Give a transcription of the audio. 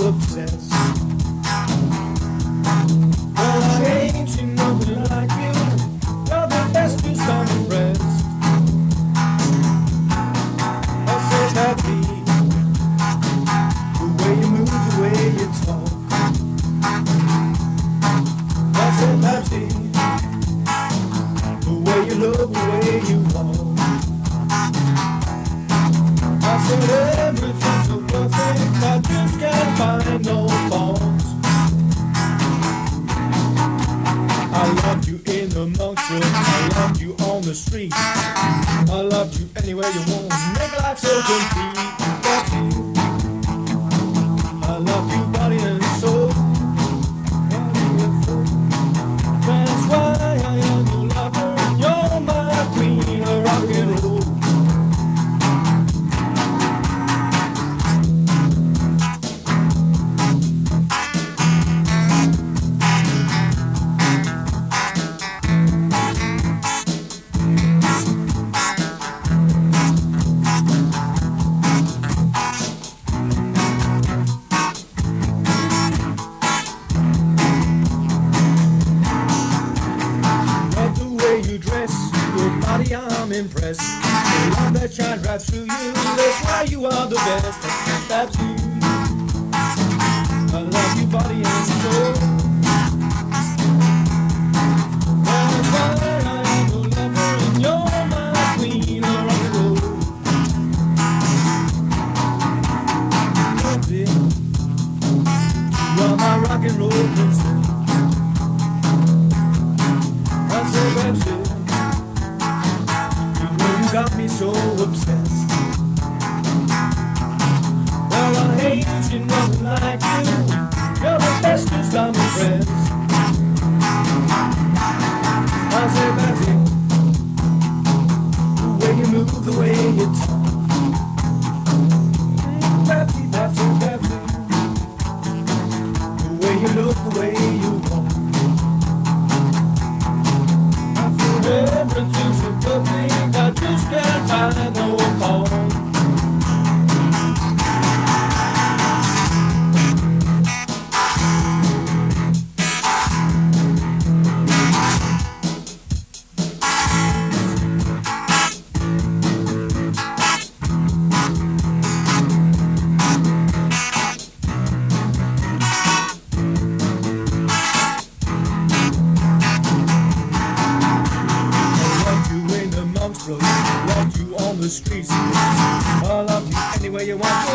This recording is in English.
obsessed. You in. I loved you on the street. I loved you anywhere you want. Make life so complete. That's you. Body I'm impressed. The love that shines right through you, that's why you are the best. That's you. I love you body and soul. Me so obsessed. Well, I ain't seen nothing like you. You're the best who's got me friends. I say that's it. The way you move, the way you talk. That's it, that's it, that's it. The way you look, the the streets. I you you want.